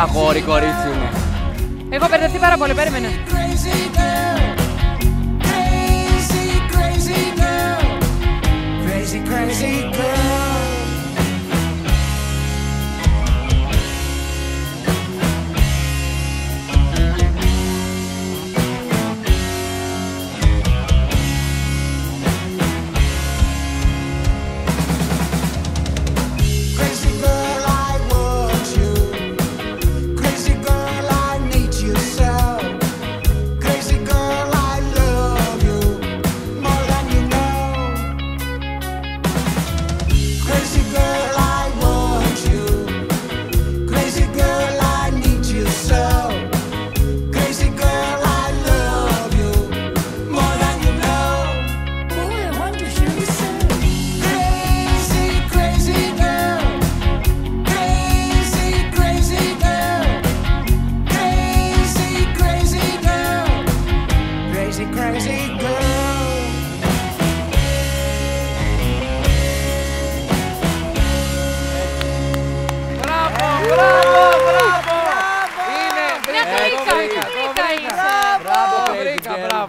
Αγόρι, κορίτσι είναι. Εγώ μπερδευτεί πάρα πολύ, περίμενε.